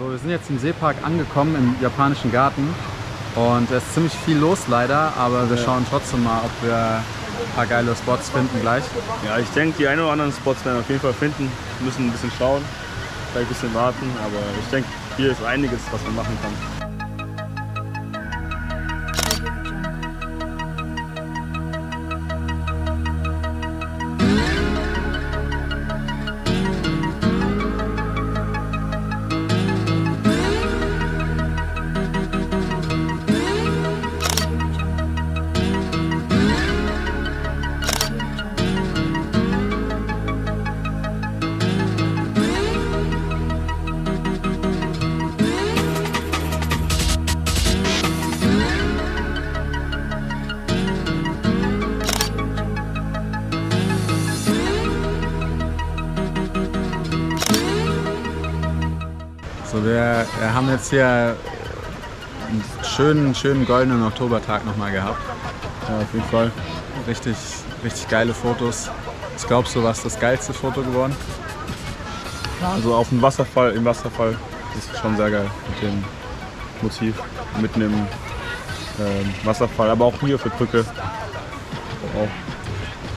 So, wir sind jetzt im Seepark angekommen, im japanischen Garten. Und es ist ziemlich viel los leider, aber wir schauen trotzdem mal, ob wir ein paar geile Spots finden gleich. Ja, ich denke, die ein oder anderen Spots werden wir auf jeden Fall finden. Wir müssen ein bisschen schauen, vielleicht ein bisschen warten, aber ich denke, hier ist einiges, was man machen kann. So, wir, haben jetzt hier einen schönen, schönen goldenen Oktobertag nochmal gehabt. Ja, auf jeden Fall. Richtig, richtig geile Fotos. Was glaubst du, was das geilste Foto geworden? Also auf dem Wasserfall, im Wasserfall, ist schon sehr geil mit dem Motiv, mitten im ähm, Wasserfall, aber auch hier der Brücke. Auch